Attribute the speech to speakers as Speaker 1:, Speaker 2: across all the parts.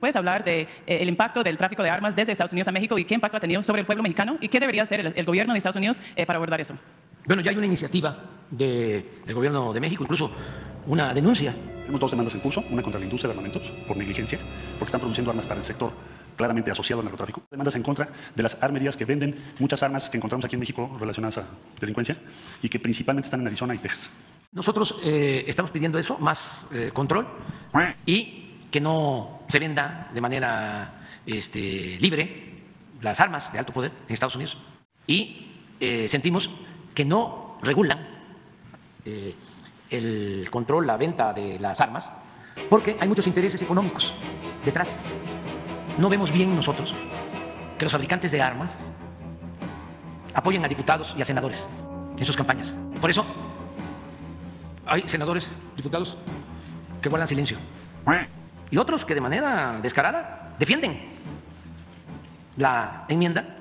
Speaker 1: ¿Puedes hablar del de, el impacto del tráfico de armas desde Estados Unidos a México y qué impacto ha tenido sobre el pueblo mexicano y qué debería hacer el, el gobierno de Estados Unidos eh, para abordar eso?
Speaker 2: Bueno, ya hay una iniciativa de, del gobierno de México, incluso una denuncia.
Speaker 3: Tenemos dos demandas en curso, una contra la industria de armamentos por negligencia, porque están produciendo armas para el sector claramente asociado al narcotráfico. Demandas en contra de las armerías que venden muchas armas que encontramos aquí en México relacionadas a delincuencia y que principalmente están en Arizona y Texas.
Speaker 2: Nosotros eh, estamos pidiendo eso, más eh, control y que no se venda de manera este, libre las armas de alto poder en Estados Unidos. Y eh, sentimos que no regulan eh, el control, la venta de las armas, porque hay muchos intereses económicos detrás. No vemos bien nosotros que los fabricantes de armas apoyen a diputados y a senadores en sus campañas. Por eso hay senadores, diputados que guardan silencio y otros que de manera descarada defienden la enmienda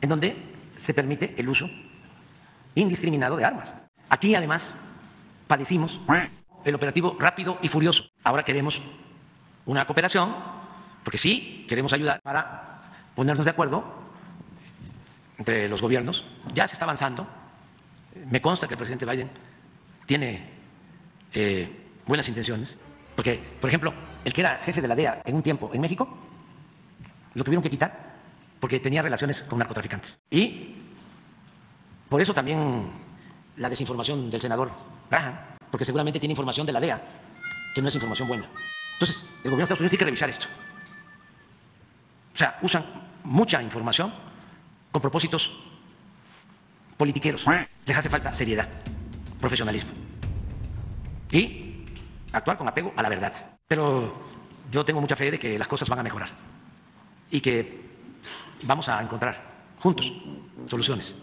Speaker 2: en donde se permite el uso indiscriminado de armas. Aquí además padecimos el operativo rápido y furioso. Ahora queremos una cooperación, porque sí, queremos ayudar para ponernos de acuerdo entre los gobiernos. Ya se está avanzando. Me consta que el presidente Biden tiene eh, buenas intenciones, porque, por ejemplo, el que era jefe de la DEA en un tiempo en México, lo tuvieron que quitar porque tenía relaciones con narcotraficantes. Y por eso también la desinformación del senador porque seguramente tiene información de la DEA que no es información buena. Entonces, el gobierno de Estados Unidos tiene que revisar esto. O sea, usan mucha información con propósitos politiqueros. Les hace falta seriedad, profesionalismo. Y actuar con apego a la verdad. Pero yo tengo mucha fe de que las cosas van a mejorar y que vamos a encontrar juntos soluciones.